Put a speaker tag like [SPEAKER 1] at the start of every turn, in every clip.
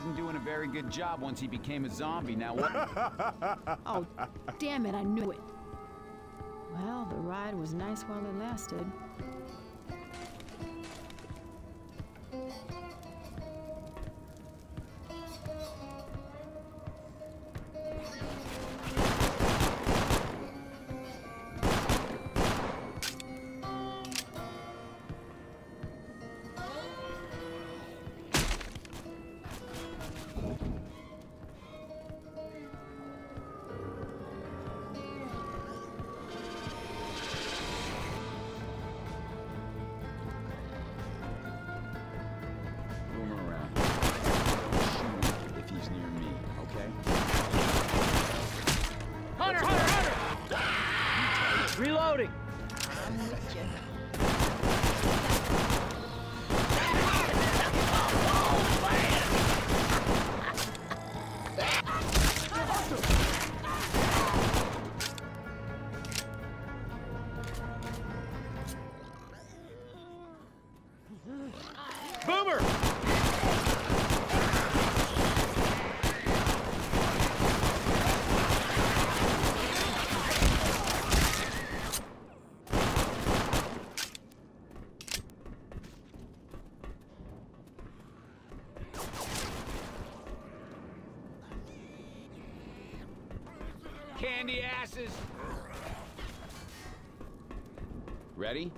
[SPEAKER 1] wasn't doing a very good job once he became a zombie. Now what?
[SPEAKER 2] oh, damn it, I knew it. Well, the ride was nice while it lasted.
[SPEAKER 3] Ah!
[SPEAKER 1] candy asses. Ready?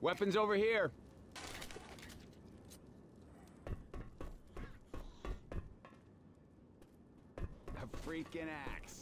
[SPEAKER 1] Weapons over here. A freaking axe.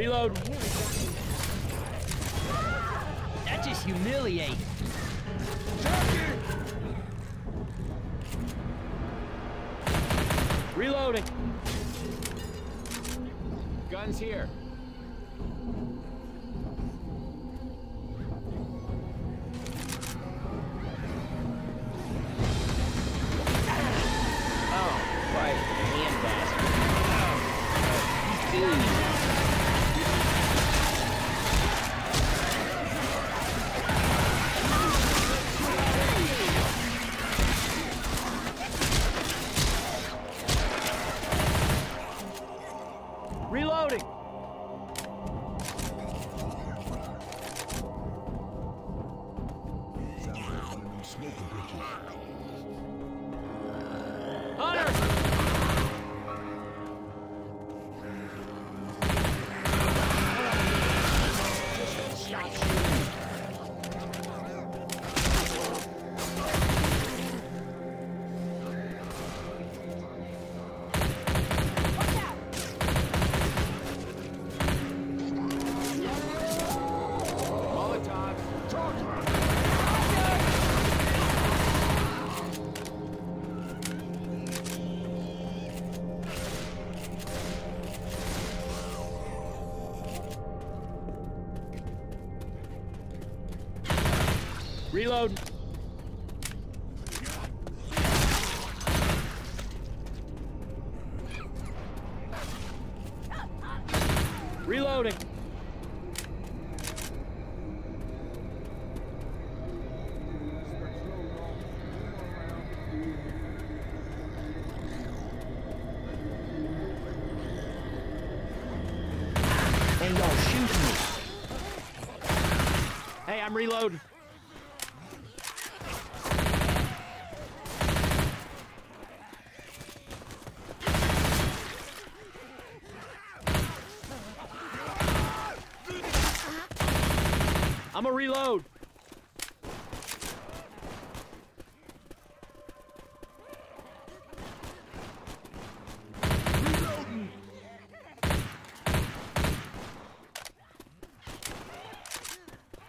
[SPEAKER 3] Reload. That just humiliates. Reloading.
[SPEAKER 1] Guns here.
[SPEAKER 3] Reload. Reloading. And y'all shooting me. Hey, I'm reloading. I'm reload.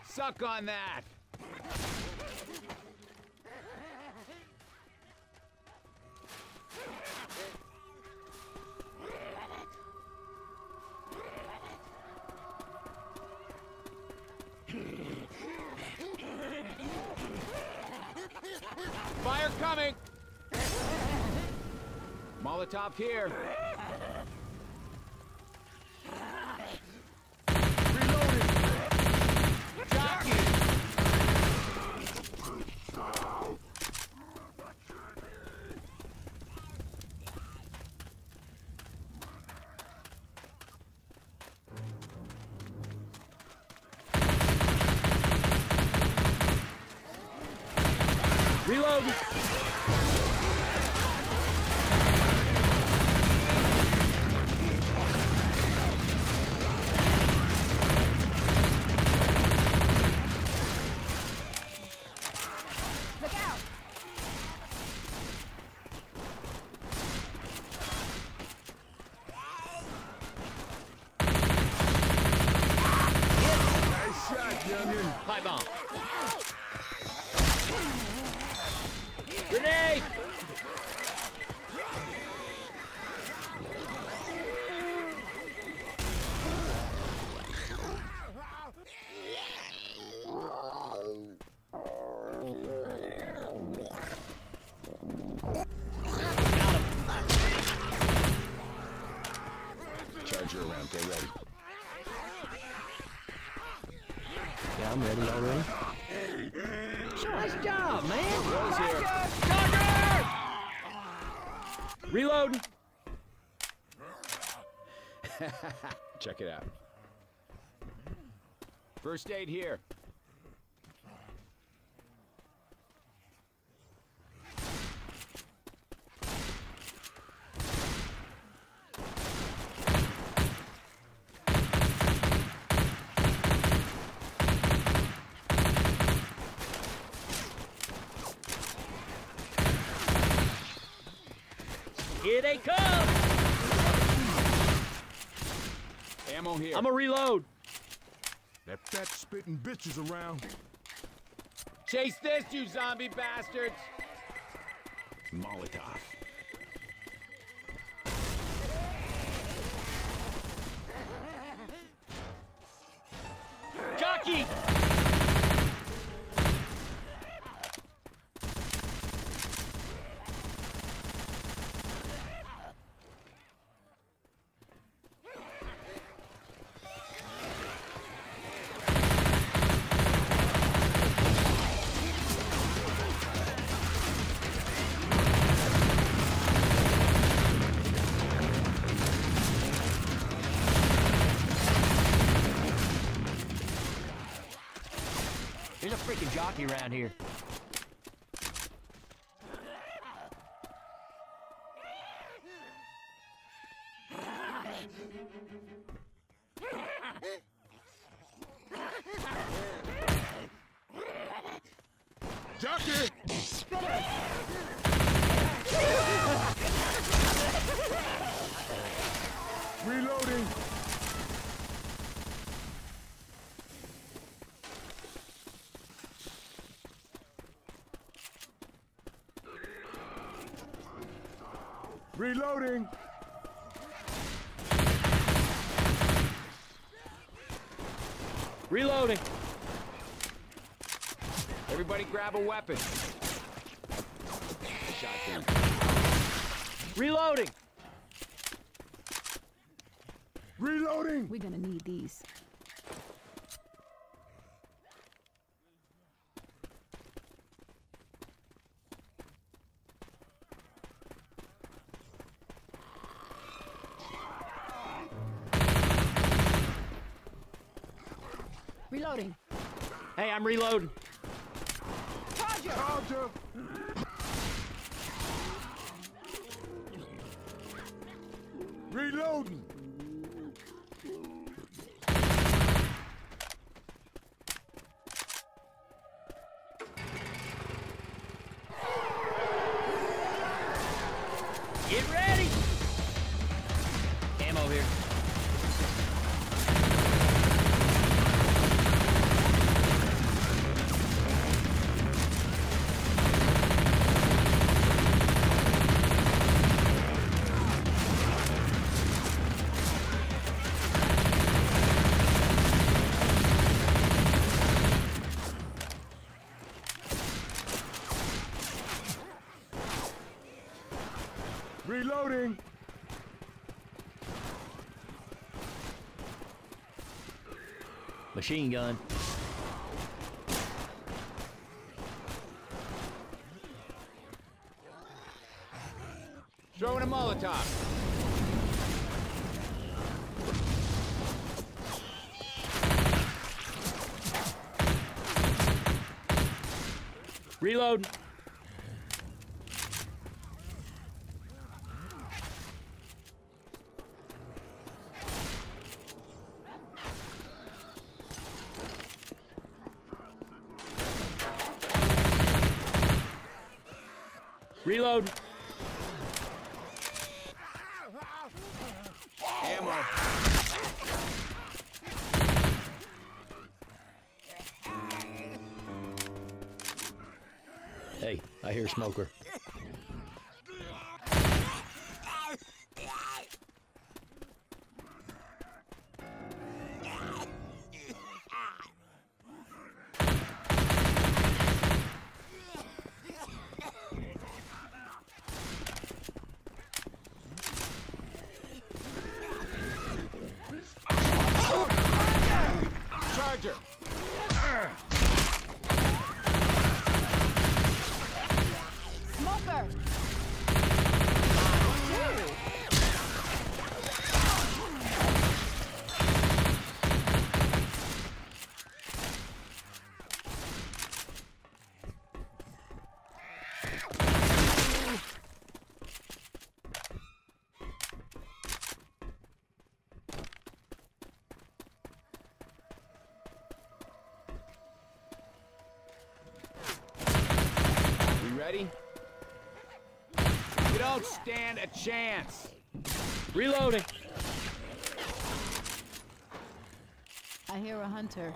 [SPEAKER 1] Suck on that. Molotov here. Jockey!
[SPEAKER 3] Reload.
[SPEAKER 4] Nice shot, youngin'.
[SPEAKER 3] Pipe bomb. Grenade.
[SPEAKER 1] Charger around. Get ready.
[SPEAKER 3] Yeah, I'm ready already. Nice job, man.
[SPEAKER 1] Rose here.
[SPEAKER 3] Reload.
[SPEAKER 1] Check it out. First aid here.
[SPEAKER 3] Here they come.
[SPEAKER 1] Ammo here.
[SPEAKER 3] I'm a reload.
[SPEAKER 4] That fat spitting bitch is around.
[SPEAKER 1] Chase this, you zombie bastards! Molotov.
[SPEAKER 3] Jockey around here.
[SPEAKER 4] Jockey! Reloading! Reloading!
[SPEAKER 3] Reloading.
[SPEAKER 1] Everybody grab a weapon. Shotgun.
[SPEAKER 3] Reloading.
[SPEAKER 4] Reloading!
[SPEAKER 2] We're gonna need these.
[SPEAKER 3] I'm reloading.
[SPEAKER 4] Charger! Reloading!
[SPEAKER 3] Machine gun.
[SPEAKER 1] Throwing a Molotov.
[SPEAKER 3] Reload. Reload.
[SPEAKER 1] Ammo.
[SPEAKER 3] Hey, I hear smoker.
[SPEAKER 1] Charger.
[SPEAKER 2] Smoker!
[SPEAKER 1] We ready? You don't stand a chance.
[SPEAKER 3] Reloading.
[SPEAKER 2] I hear a hunter.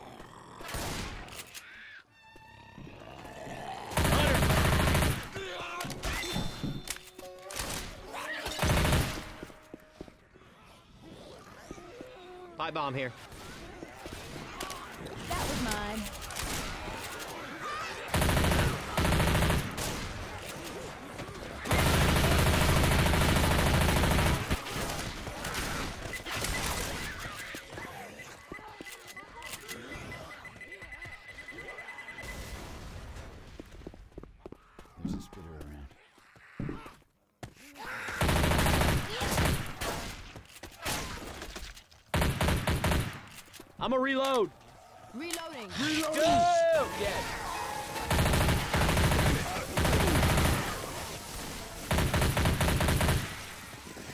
[SPEAKER 3] Pipe bomb here. I'm a reload.
[SPEAKER 2] Reloading. Reloading.
[SPEAKER 3] Go!
[SPEAKER 1] Dead.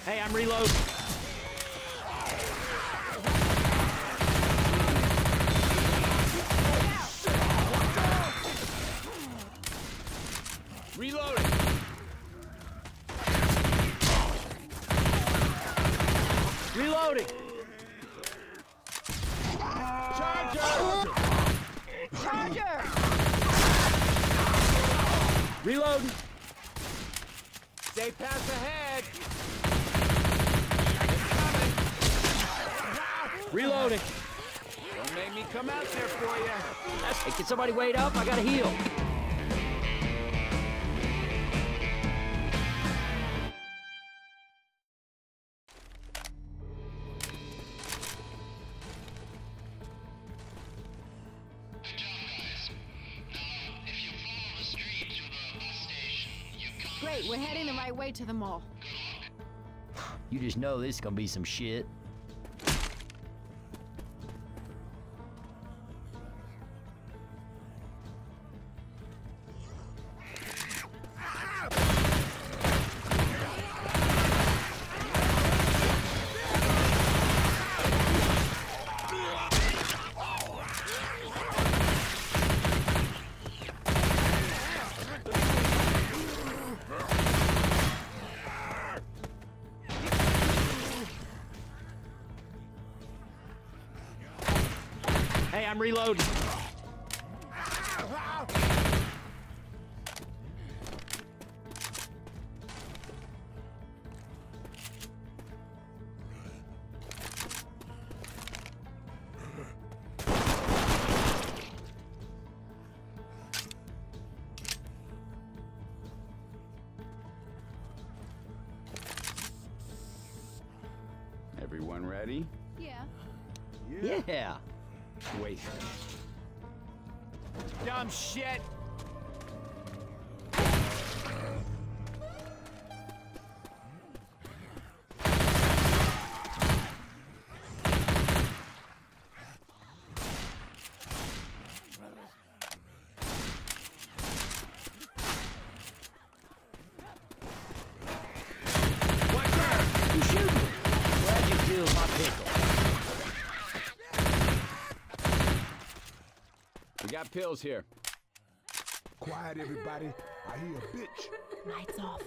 [SPEAKER 3] Hey, I'm reloading.
[SPEAKER 1] Reloading.
[SPEAKER 3] Reloading. Reloading.
[SPEAKER 1] Stay pass ahead.
[SPEAKER 3] Reloading.
[SPEAKER 1] Don't make me come out there for you.
[SPEAKER 3] Hey, can somebody wait up? I gotta heal.
[SPEAKER 2] Way to the mall.
[SPEAKER 5] You just know this is gonna be some shit.
[SPEAKER 1] Got pills here.
[SPEAKER 4] Quiet, everybody. I hear a bitch.
[SPEAKER 2] Lights off.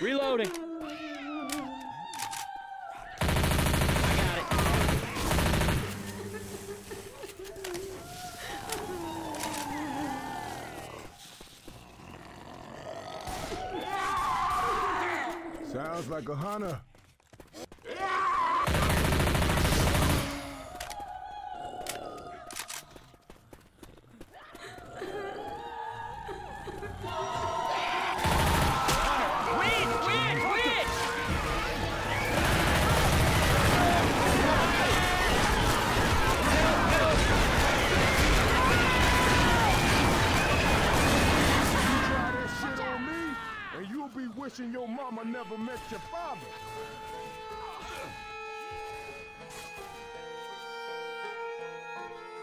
[SPEAKER 3] Reloading.
[SPEAKER 4] Wishing your mama never met your father.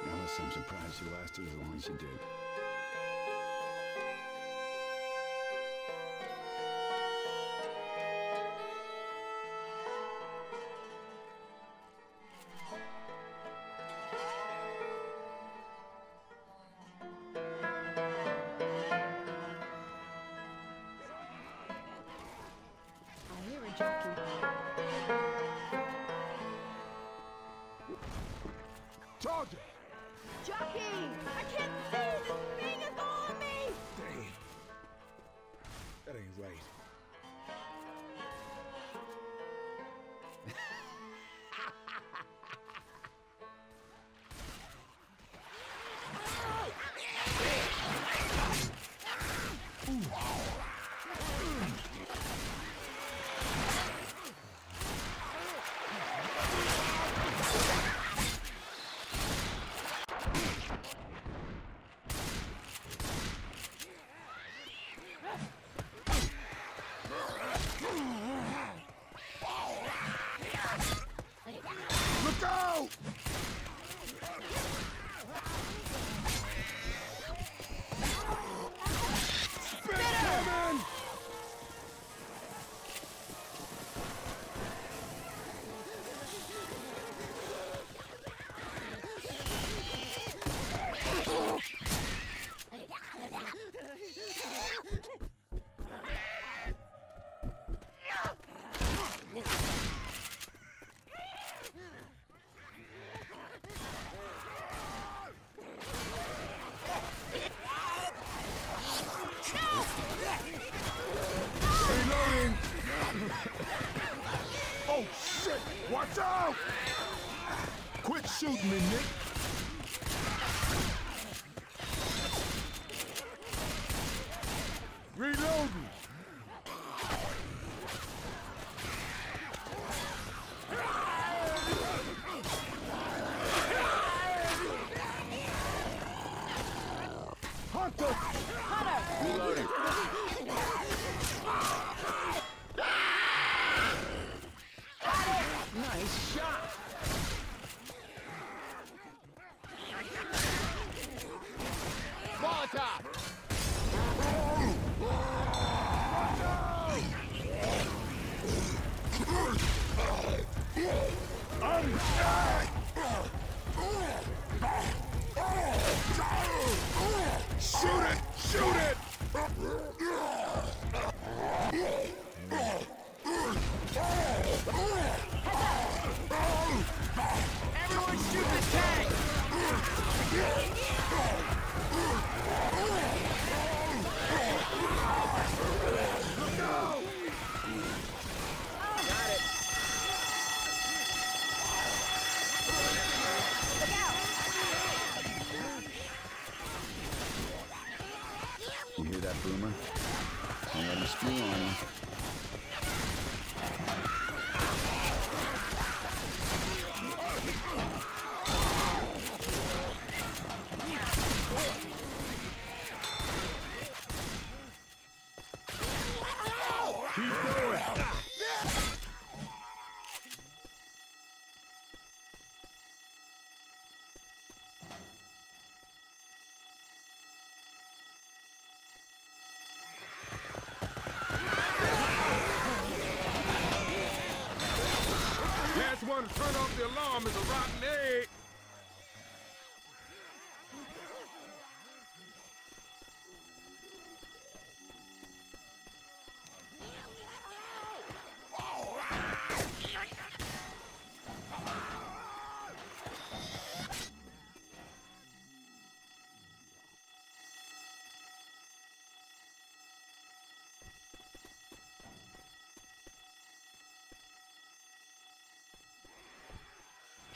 [SPEAKER 1] Ellis, I'm surprised you lasted as long as you did.
[SPEAKER 2] Hear
[SPEAKER 4] that,
[SPEAKER 1] Boomer? Let him spew on you.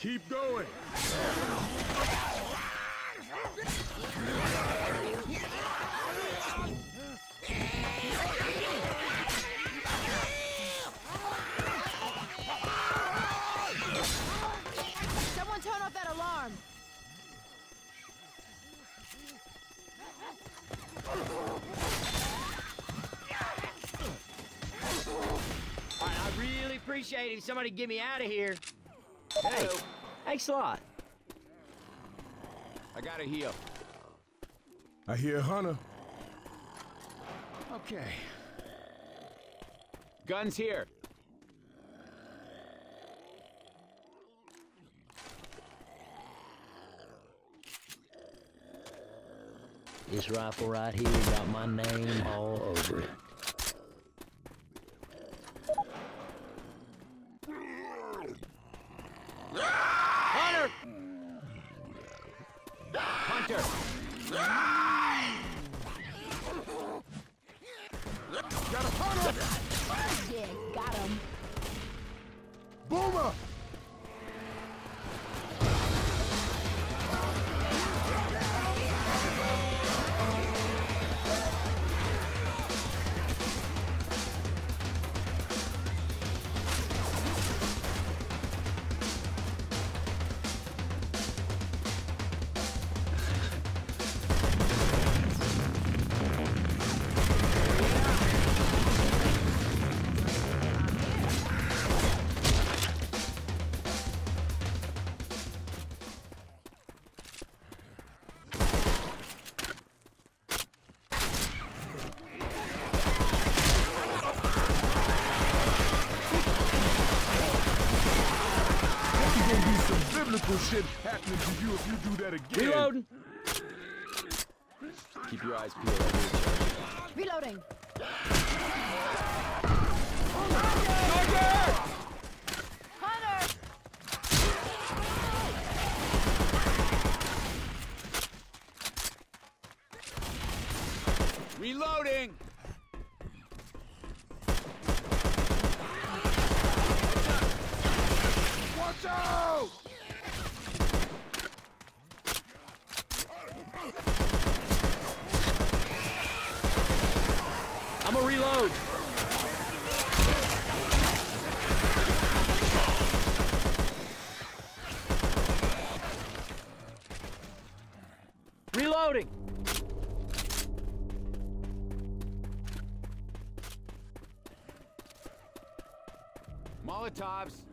[SPEAKER 4] Keep going.
[SPEAKER 2] Someone turn off that alarm.
[SPEAKER 5] All right, I really appreciate it if somebody get me out of here. Hey, thanks a lot.
[SPEAKER 1] I gotta heal.
[SPEAKER 4] I hear Hunter.
[SPEAKER 1] Okay. Guns here.
[SPEAKER 5] This rifle right here got my name all over it. Hunter!
[SPEAKER 1] Hunter!
[SPEAKER 4] Got a Hunter!
[SPEAKER 2] Yeah, got him.
[SPEAKER 4] Boomer! Happening to you if you do that again.
[SPEAKER 5] Reloading.
[SPEAKER 1] Keep your eyes peeled. I hear Charlie.
[SPEAKER 2] Reloading. Hunter!
[SPEAKER 1] Reloading!
[SPEAKER 4] Watch out!
[SPEAKER 3] I'm gonna reload. Reloading.
[SPEAKER 1] Molotovs.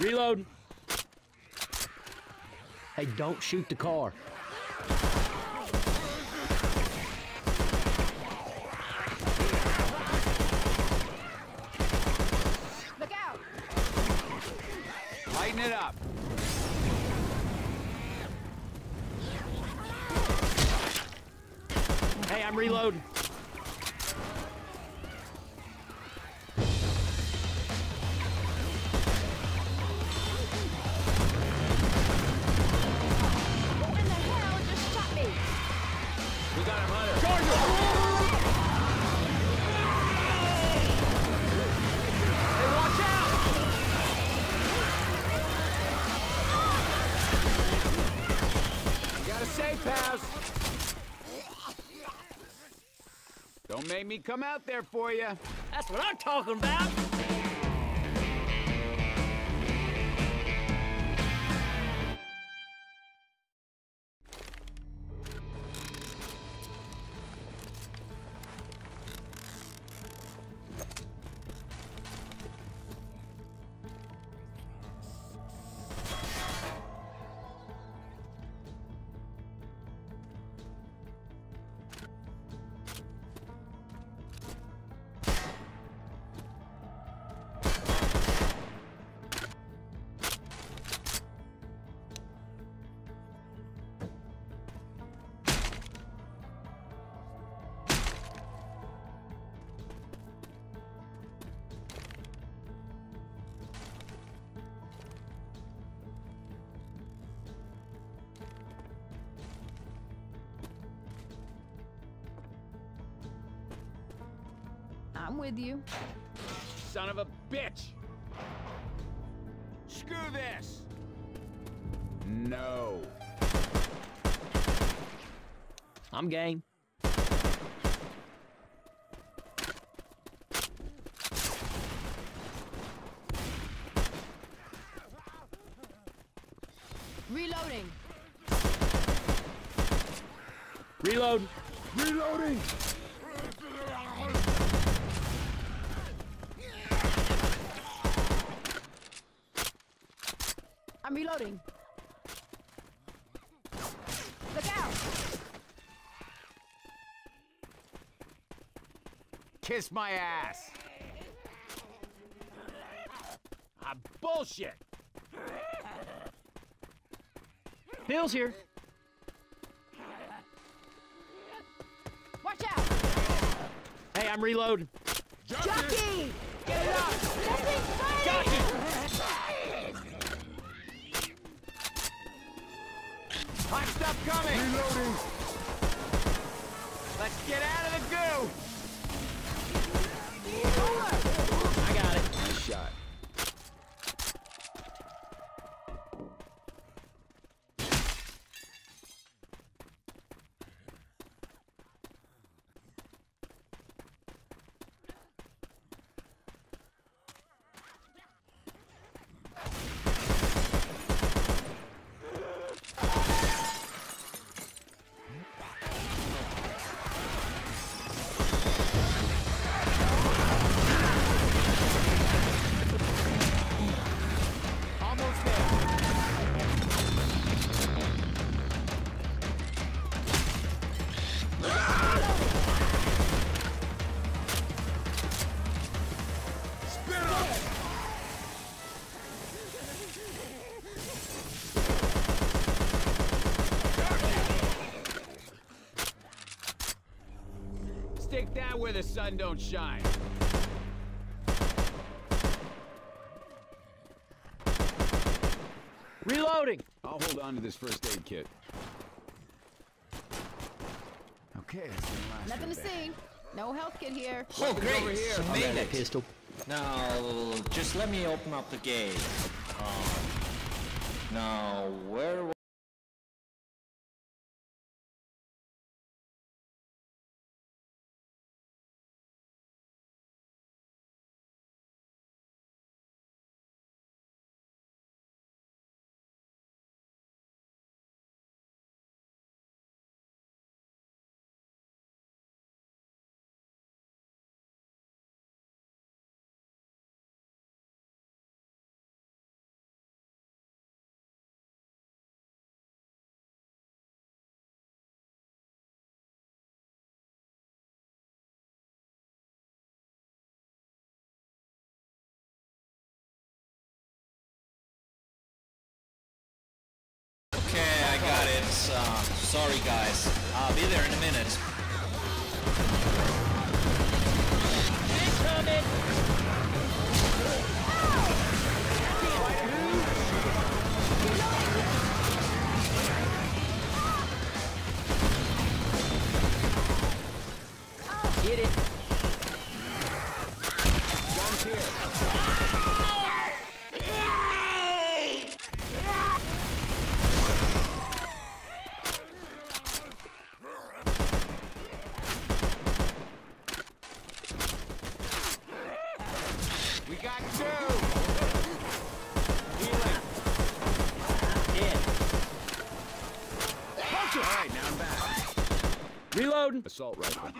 [SPEAKER 3] Reload. Hey, don't shoot the car.
[SPEAKER 2] Look out!
[SPEAKER 1] Lighten it up.
[SPEAKER 3] Hey, I'm reloading.
[SPEAKER 2] Me
[SPEAKER 1] come out there for you.
[SPEAKER 3] That's what I'm talking about.
[SPEAKER 2] I'm with you.
[SPEAKER 1] Son of a bitch! Screw this! No.
[SPEAKER 3] I'm game.
[SPEAKER 2] Reloading.
[SPEAKER 3] Reload.
[SPEAKER 4] Reloading!
[SPEAKER 2] I'm reloading. Look out!
[SPEAKER 1] Kiss my ass. Ah, bullshit!
[SPEAKER 3] Pills here.
[SPEAKER 2] Watch out!
[SPEAKER 3] Hey, I'm reloading.
[SPEAKER 2] Jockey! Get it up! Letting fire!
[SPEAKER 3] Jockey!
[SPEAKER 1] Hot stuff coming!
[SPEAKER 4] Reloading!
[SPEAKER 1] Let's get out of the goo!
[SPEAKER 3] I got it.
[SPEAKER 1] Shot. The sun don't shine.
[SPEAKER 3] Reloading.
[SPEAKER 1] I'll hold on to this first aid kit.
[SPEAKER 4] okay? It's gonna last
[SPEAKER 2] Nothing to
[SPEAKER 4] your
[SPEAKER 2] see. No health kit here.
[SPEAKER 6] Oh, great!
[SPEAKER 3] over here.
[SPEAKER 6] You
[SPEAKER 5] I
[SPEAKER 6] made
[SPEAKER 5] a
[SPEAKER 6] it.
[SPEAKER 5] pistol.
[SPEAKER 6] Now, just let me open up the gate. Um, now, where? Sorry, guys. I'll be there in a
[SPEAKER 1] Assault rifle.